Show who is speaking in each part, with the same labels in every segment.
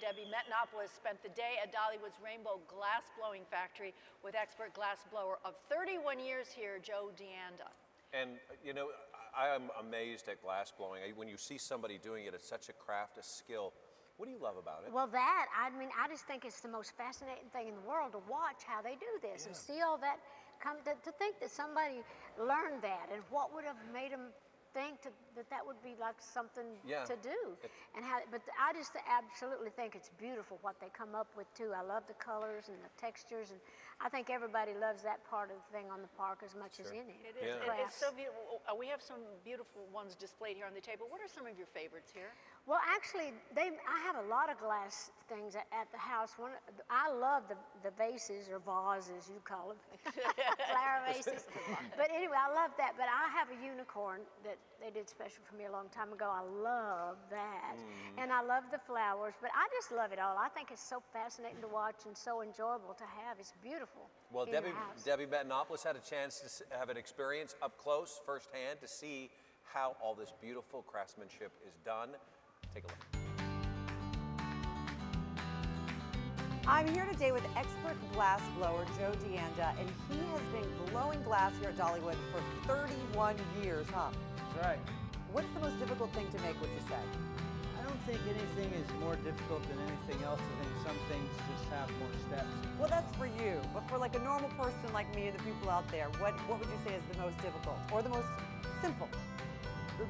Speaker 1: Debbie Matenopoulos spent the day at Dollywood's Rainbow Glass Blowing Factory with expert glass blower of 31 years here, Joe Dianda.
Speaker 2: And, you know, I am amazed at glass blowing. When you see somebody doing it, it's such a craft, a skill. What do you love about it?
Speaker 3: Well, that, I mean, I just think it's the most fascinating thing in the world to watch how they do this and see all that come to, to think that somebody learned that and what would have made them think to, that that would be like something
Speaker 2: Yeah.
Speaker 3: to do.
Speaker 2: It-
Speaker 3: and how, but I just absolutely think it's beautiful what they come up with too. I love the colors and the textures, and I think everybody loves that part of the thing on the park as much as any.
Speaker 1: It is.
Speaker 2: Yeah.
Speaker 1: It- it's so beautiful. We have some beautiful ones displayed here on the table. What are some of your favorites here?
Speaker 3: Well, actually, they, I have a lot of glass things at, at the house. One, I love the, the vases or vases, you call them, flower vases. but anyway, I love that. But I have a unicorn that they did special for me a long time ago. I love that. Mm. And I love the flowers, but I just love it all. I think it's so fascinating to watch and so enjoyable to have. It's beautiful.
Speaker 2: Well, Debbie. Debbie Matenopoulos had a chance to have an experience up close, firsthand, to see how all this beautiful craftsmanship is done. Take a look.
Speaker 4: I'm here today with expert glass blower Joe Dianda, and he has been blowing glass here at Dollywood for 31 years, huh?
Speaker 5: That's right.
Speaker 4: What's the most difficult thing to make, would you say?
Speaker 5: I don't think anything is more difficult than anything else. I think some things just have more steps.
Speaker 4: Well, that's for you, but for like a normal person like me and the people out there, what, what would you say is the most difficult or the most simple?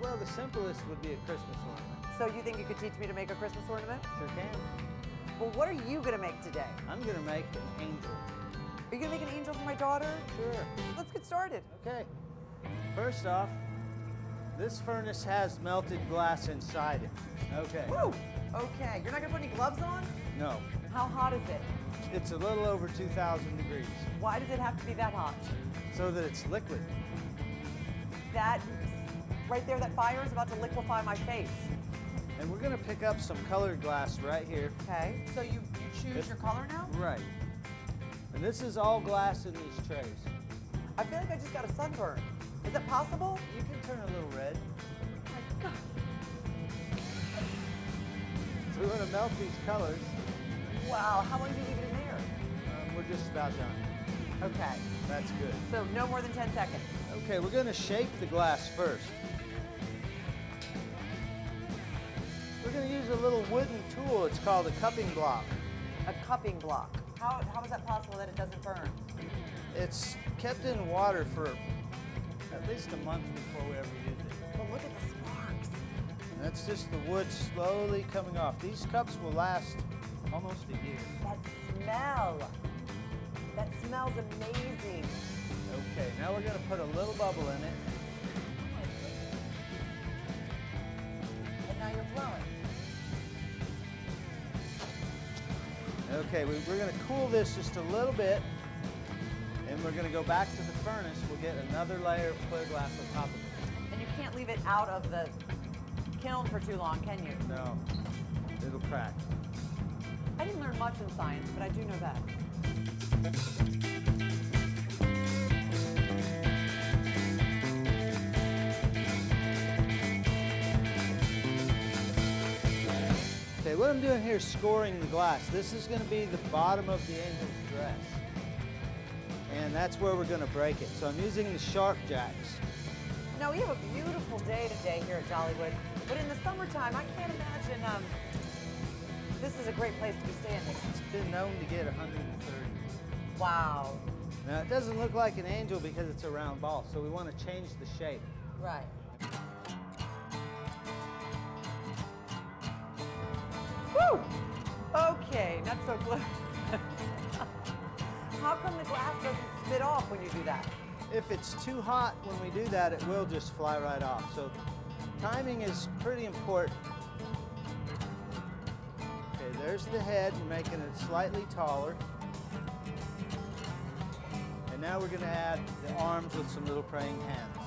Speaker 5: Well, the simplest would be a Christmas ornament.
Speaker 4: So you think you could teach me to make a Christmas ornament?
Speaker 5: Sure can.
Speaker 4: Well, what are you gonna make today?
Speaker 5: I'm gonna make an angel.
Speaker 4: Are you gonna make an angel for my daughter?
Speaker 5: Sure.
Speaker 4: Let's get started.
Speaker 5: Okay. First off, this furnace has melted glass inside it. Okay.
Speaker 4: Woo! Okay, you're not gonna put any gloves on?
Speaker 5: No.
Speaker 4: How hot is it?
Speaker 5: It's a little over 2,000 degrees,
Speaker 4: Why does it have to be that hot?
Speaker 5: so that it's liquid.
Speaker 4: That, right there, that fire is about to liquefy my face.
Speaker 5: And we're gonna pick up some colored glass right here.
Speaker 4: Okay, so you, you choose
Speaker 5: It-
Speaker 4: your color now?
Speaker 5: Right. And this is all glass in these trays.
Speaker 4: I feel like I just got a sunburn. Is it possible?
Speaker 5: You can turn a little red. Oh my God. So we're gonna melt these colors.
Speaker 4: Wow, how long do you leave it in there?
Speaker 5: Um, we're just about done.
Speaker 4: Okay,
Speaker 5: That's good.
Speaker 4: so no more than 10 seconds.
Speaker 5: Okay, we're going to shape the glass first. Going to use a little wooden tool. It's called a cupping block.
Speaker 4: A cupping block. How, how is that possible that it doesn't burn?
Speaker 5: It's kept in water for at least a month before we ever use it.
Speaker 4: But look at the sparks.
Speaker 5: And that's just the wood slowly coming off. These cups will last almost a year.
Speaker 4: That smell. That smells amazing.
Speaker 5: Okay, now we're going to put a little bubble in it. Okay, we, we're going to cool this just a little bit, and we're going to go back to the furnace. We'll get another layer of clear glass on top of it.
Speaker 4: And you can't leave it out of the kiln for too long, can you?
Speaker 5: No, it'll crack.
Speaker 4: I didn't learn much in science, but I do know that.
Speaker 5: Okay, what I'm doing here is scoring the glass. This is going to be the bottom of the angel's dress. And that's where we're going to break it. So I'm using the sharp jacks.
Speaker 4: Now, we have a beautiful day today here at Dollywood, but in the summertime, I can't imagine um, this is a great place to be standing.
Speaker 5: It's been known to get 130.
Speaker 4: Wow.
Speaker 5: Now it doesn't look like an angel because it's a round ball, so we want to change the shape.
Speaker 4: Right. Woo! Okay, not so close. How come the glass doesn't spit off when you do that?
Speaker 5: If it's too hot when we do that, it will just fly right off. So timing is pretty important. Okay, there's the head, making it slightly taller. And now we're gonna add the arms with some little praying hands.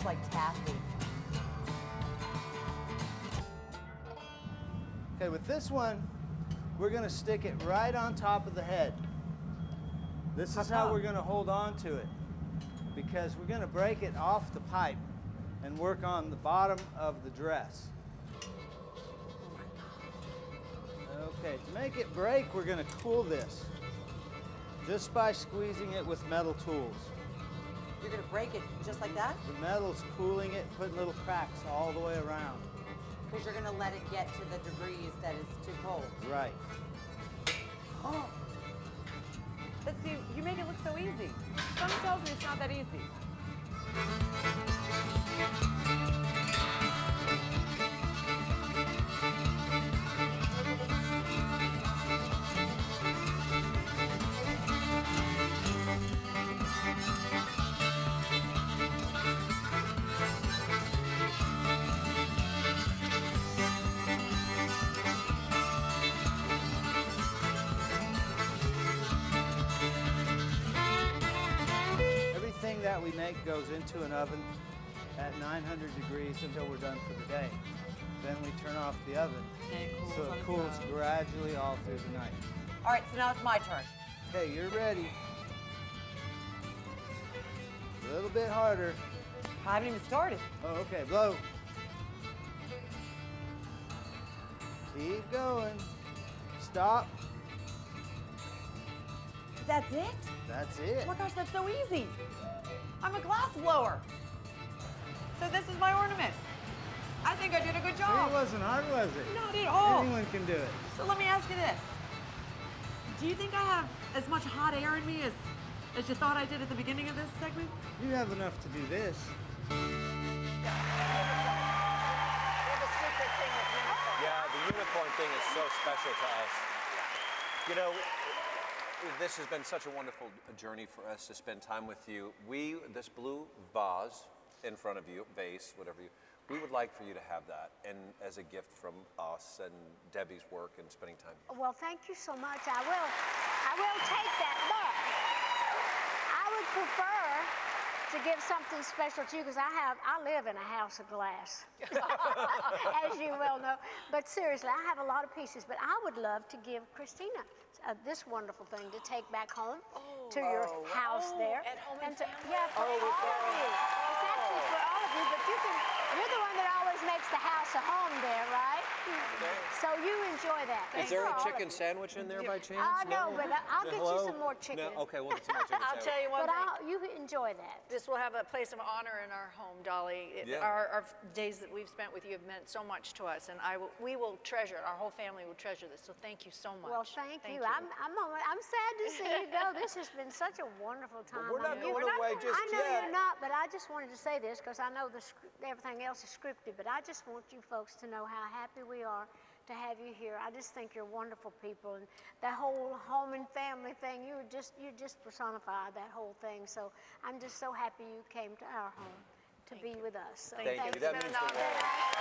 Speaker 5: smells like taffy. Okay, with this one, we're gonna stick it right on top of the head. This is how
Speaker 4: uh-huh.
Speaker 5: we're gonna hold on to it because we're gonna break it off the pipe and work on the bottom of the dress. Okay, to make it break, we're gonna cool this just by squeezing it with metal tools.
Speaker 4: Break it just like that?
Speaker 5: The metal's cooling it, putting little cracks all the way around.
Speaker 4: Because you're gonna let it get to the degrees that is too cold.
Speaker 5: Right.
Speaker 4: Oh. But see, you make it look so easy. Something tells me it's not that easy.
Speaker 5: Everything that we make goes into an oven at 900 degrees until we're done for the day. Then we turn off the oven
Speaker 4: it
Speaker 5: so it cools gradually all through the night.
Speaker 4: All right, so now it's my turn.
Speaker 5: Okay, you're ready. A little bit harder.
Speaker 4: I haven't even started.
Speaker 5: Oh, okay, blow. Keep going. Stop.
Speaker 4: That's it?
Speaker 5: That's it.
Speaker 4: Oh my gosh, that's so easy. I'm a glass blower. So this is my ornament. I think I did a good job.
Speaker 5: It wasn't hard, was it?
Speaker 4: Not at all.
Speaker 5: Anyone can do it.
Speaker 4: So let me ask you this. Do you think I have as much hot air in me as, as you thought I did at the beginning of this segment?
Speaker 5: You have enough to do this.
Speaker 1: We have a secret thing with unicorns.
Speaker 2: Yeah, the unicorn thing is so special to us. You know, this has been such a wonderful journey for us to spend time with you. We, this blue vase in front of you, vase, whatever you, we would like for you to have that, and as a gift from us and Debbie's work and spending time.
Speaker 3: Well, thank you so much. I will, I will take that, but I would prefer to give something special to you because I have, I live in a house of glass, as you well know. But seriously, I have a lot of pieces, but I would love to give Cristina uh, this wonderful thing to take back home to your
Speaker 1: Oh,
Speaker 3: house
Speaker 1: oh,
Speaker 3: there.
Speaker 1: at home and
Speaker 3: to, yeah, for
Speaker 1: Oh,
Speaker 3: all of you. It's actually for all of you, but you can, you're the one that always makes the house a home there, right? So you enjoy that.
Speaker 2: Is there a chicken sandwich in there by chance?
Speaker 3: Uh, no, but I- I'll
Speaker 2: No,
Speaker 3: get you some more chicken.
Speaker 2: No? Okay, we'll get some more chicken
Speaker 1: I'll
Speaker 2: sandwich.
Speaker 1: tell you one
Speaker 3: But
Speaker 1: thing.
Speaker 3: I'll, you enjoy that.
Speaker 1: This will have a place of honor in our home, Dolly. It-
Speaker 2: Yeah.
Speaker 1: Our, our days that we've spent with you have meant so much to us, and I will, we will treasure it. Our whole family will treasure this. So thank you so much.
Speaker 3: Well, thank, you. you. I'm, I'm, on- I'm sad to see you go. This has been such a wonderful time.
Speaker 2: But we're
Speaker 3: on
Speaker 2: not
Speaker 3: you.
Speaker 2: going away just
Speaker 3: I know
Speaker 2: yet.
Speaker 3: you're not, but I just wanted to say this because I know the, everything else is scripted. But I just want you folks to know how happy we are to have you here. I just think you're wonderful people, and that whole home and family thing. You just, you just personified that whole thing. So I'm just so happy you came to our home to be with us. So
Speaker 1: Thank
Speaker 2: Thank you.
Speaker 1: It's